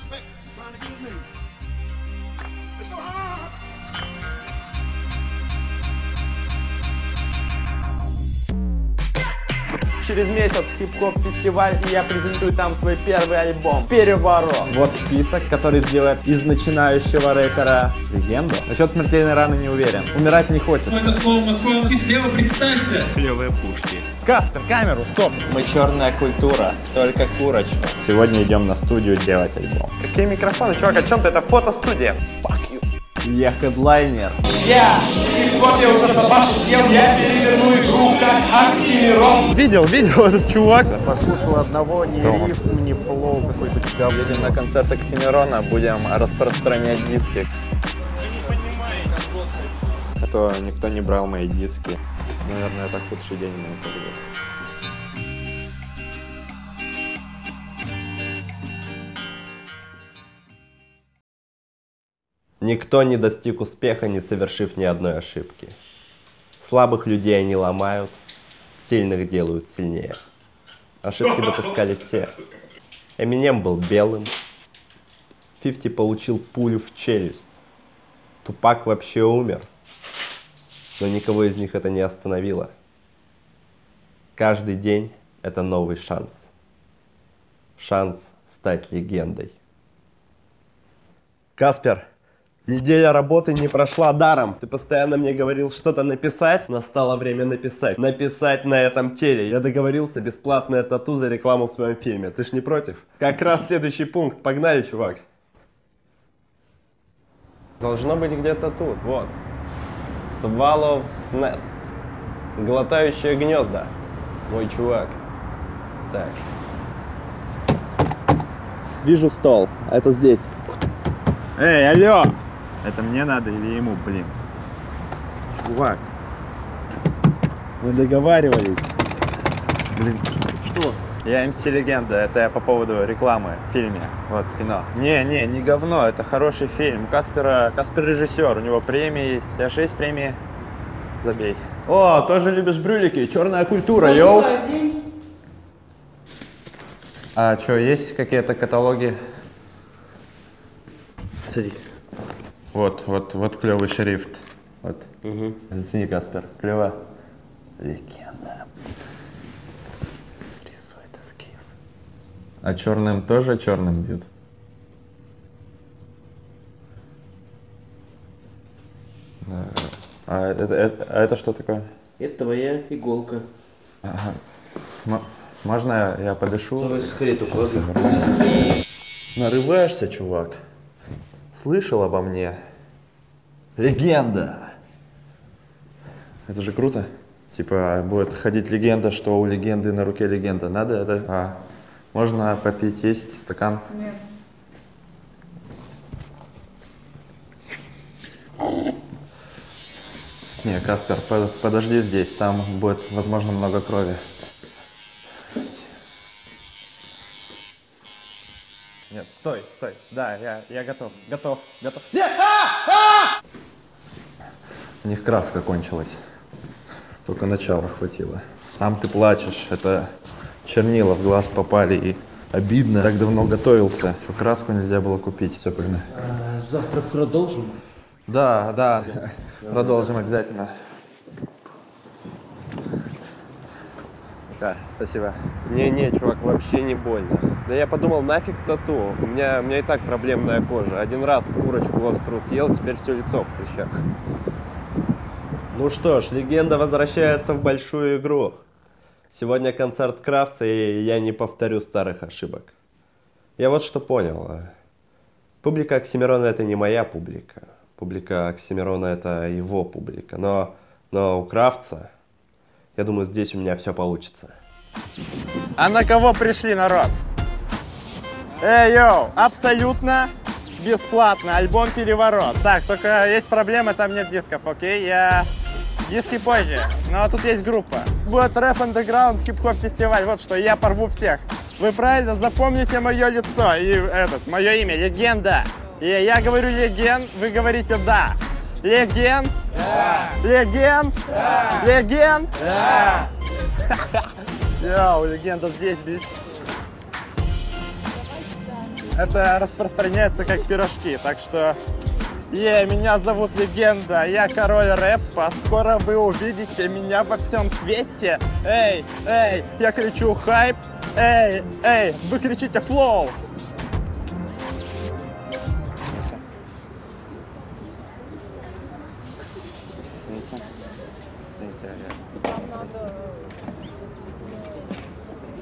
Respect, trying to get his name. It's so hard. Через месяц хип-хоп фестиваль, и я презентую там свой первый альбом «Переворот». Вот список, который сделает из начинающего рэпера легенду. Насчет смертельной раны не уверен. Умирать не хочет. Это слово Москва, слева представься. Клевые пушки. Кастер, камеру, стоп. Мы черная культура, только курочка. Сегодня идем на студию делать альбом. Какие микрофоны, чувак, о чем ты? Это фотостудия. Fuck you. Я хедлайнер. Я хип-хопе уже собаку съел, я переверну игру как Оксимирон. Видел, видел этот чувак? Послушал одного, ни рифм, ни флоу какой-то говно. Едем на концерт Оксимирона, будем распространять диски. А то никто не брал мои диски. Наверное, это худший день в моей карьере. Никто не достиг успеха, не совершив ни одной ошибки. Слабых людей они ломают, сильных делают сильнее. Ошибки допускали все. Эминем был белым. Фифти получил пулю в челюсть. Тупак вообще умер. Но никого из них это не остановило. Каждый день это новый шанс. Шанс стать легендой. Каспер, неделя работы не прошла даром. Ты постоянно мне говорил что-то написать. Настало время написать. Написать на этом теле. Я договорился, бесплатное тату за рекламу в твоем фильме. Ты ж не против? Как раз следующий пункт. Погнали, чувак. Должно быть где-то тут. Вот. Swallow's Nest. Глотающее гнезда. Мой чувак. Так. Вижу стол. Это здесь. Эй, алло! Это мне надо или ему, блин? Чувак. Мы договаривались. Блин. Я МС Легенда, это я по поводу рекламы в фильме, вот, кино. Не, не, не говно, это хороший фильм. Каспера, Каспер режиссер, у него премии, тебя 6 премий, забей. О, тоже любишь брюлики, черная культура, йоу. А что, есть какие-то каталоги? Садись. Вот, вот, вот клевый шрифт. Вот. Зацени, Каспер. Клево. Легенда. А черным тоже черным бьют? Да. А это, это- а это что такое? Это твоя иголка. М- можно я, я подышу? Давай сигарету клади. Нарываешься, чувак? Слышал обо мне? Легенда! Это же круто. Типа, будет ходить легенда, что у легенды на руке легенда. Надо это? А, можно попить, есть стакан? Нет. Не, Каспер, по- подожди здесь, там будет, возможно, много крови. Нет, стой, стой. Да, я, я готов, готов, готов. Нет! А! А! У них краска кончилась. Только начало хватило. Сам ты плачешь, это чернила в глаз попали и обидно. Так давно готовился, что краску нельзя было купить. Все, погнали. А, завтра продолжим. Да, да, продолжим обязательно. Да, спасибо. Не-не, чувак, вообще не больно. Да я подумал, нафиг тату. У меня, у меня и так проблемная кожа. Один раз курочку острую съел, теперь все лицо в прыщах. Ну что ж, легенда возвращается в большую игру. Сегодня концерт Крафтса, и я не повторю старых ошибок. Я вот что понял. Публика Оксимирона это не моя публика. Публика Оксимирона это его публика. Но, но у Кравца, я думаю, здесь у меня все получится. А на кого пришли, народ? Эй, yo, абсолютно бесплатно, альбом «Переворот». Так, только есть проблема, там нет дисков, окей? Я... Диски позже, но тут есть группа. Будет рэп андеграунд, хип-хоп фестиваль, вот что, я порву всех. Вы правильно запомните мое лицо и этот, мое имя, Легенда. И я говорю леген, вы говорите да. Леген? Да. Леген? Да. Леген? Да. Йоу, легенда здесь, бич. это распространяется как пирожки. Так что, е, меня зовут Легенда, я король рэпа. Скоро вы увидите меня во всем свете. Эй, эй, я кричу хайп. Эй, эй, вы кричите флоу.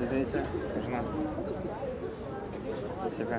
Извините, нужна. Спасибо.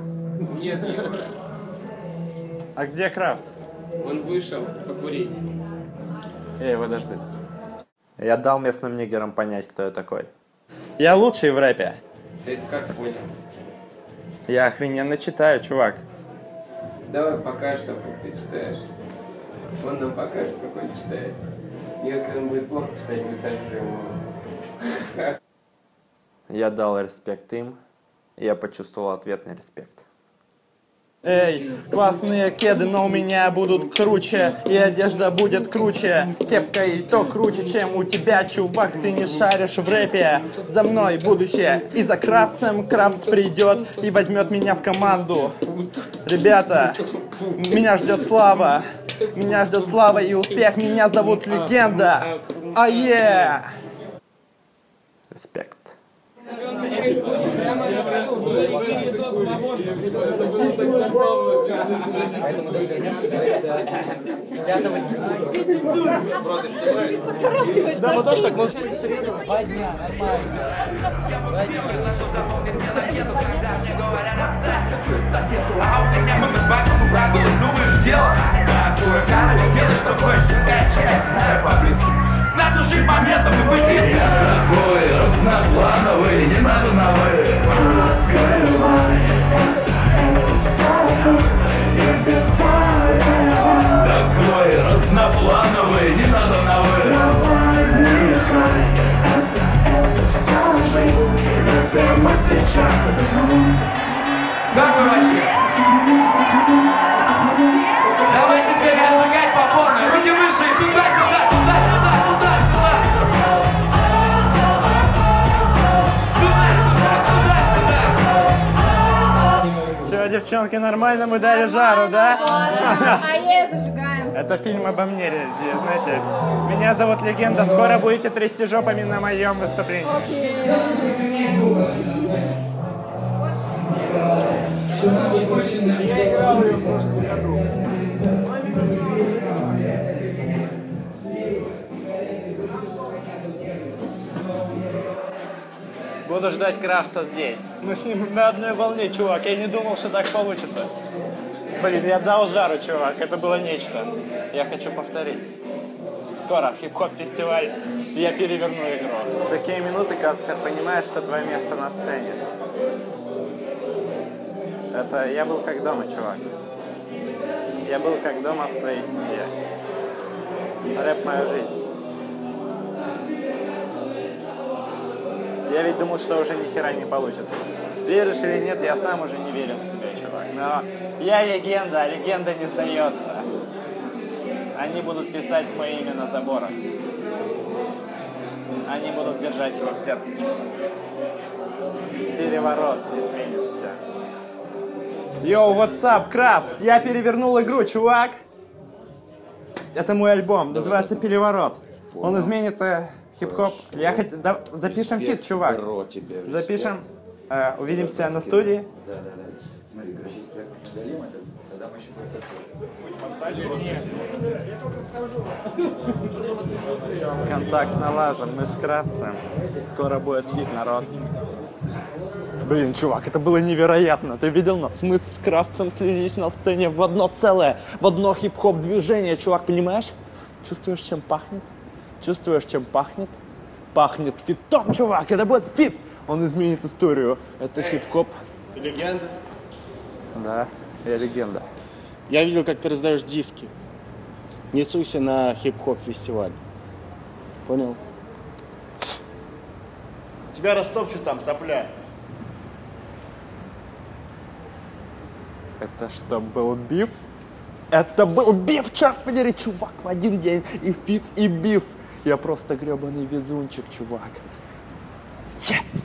Нет, нет, А где крафт? он вышел покурить. Эй, подожди. Я дал местным нигерам понять, кто я такой. Я лучший в рэпе. Ты это как понял? Я охрененно читаю, чувак. Давай покажешь нам, как ты читаешь. Он нам покажет, как он читает. Если он будет плохо читать, мы сожрем его. Я дал респект им, и я почувствовал ответный респект. Эй, классные кеды, но у меня будут круче, и одежда будет круче. Кепка и то круче, чем у тебя, чувак, ты не шаришь в рэпе. За мной будущее, и за крафтом крафт придет и возьмет меня в команду. Ребята, меня ждет слава, меня ждет слава и успех, меня зовут Легенда. А е! Респект. У меня мы дело Такое каждое дело, что хочешь, честно, по-близки Надо жить моментом и быть Такой разноплановый, не надо на Как вы вообще? Давайте все разжигать по полной. Руки выше и туда-сюда, туда-сюда, туда-сюда. Туда-сюда, туда-сюда. Девчонки, нормально мы дали жару, да? А я зажигаем. Это фильм обо мне, ре- знаете. Меня зовут Легенда, скоро будете трясти жопами на моем выступлении. Буду ждать Кравца здесь. Мы с ним на одной волне, чувак. Я не думал, что так получится. Блин, я дал жару, чувак. Это было нечто. Я хочу повторить. Скоро хип-хоп фестиваль. Я переверну игру. В такие минуты, Каспер, понимаешь, что твое место на сцене. Это я был как дома, чувак. Я был как дома в своей семье. Рэп моя жизнь. Я ведь думал, что уже ни хера не получится. Веришь или нет, я сам уже не верил в себя. Но я легенда, а легенда не сдается. Они будут писать мое имя на заборах. Они будут держать его в сердце. Переворот изменит все. Йоу, WhatsApp, Крафт! Я перевернул игру, чувак! Это мой альбом, называется «Переворот». Он изменит э, хип-хоп. Я хот... да, запишем feat, чувак. Запишем. Э, увидимся на студии. Да, да, да. Смотри, короче, если трек удалим, это, тогда мы еще кое-как Контакт налажен, мы с Кравцем. Скоро будет feat, народ. Блин, чувак, это было невероятно. Ты видел нас? Мы с Кравцем слились на сцене в одно целое, в одно хип-хоп движение, чувак, понимаешь? Чувствуешь, чем пахнет? Чувствуешь, чем пахнет? Пахнет фитом, чувак. Это будет фит. Он изменит историю. Это хип-хоп. Легенда. Да, я легенда. Я видел, как ты раздаешь диски. Не суйся на хип-хоп фестиваль. Понял? Тебя растопчут там, сопля. Это что, был биф? Это был биф, черт подери, чувак, в один день. И фит, и биф. Я просто гребаный везунчик, чувак. Yeah.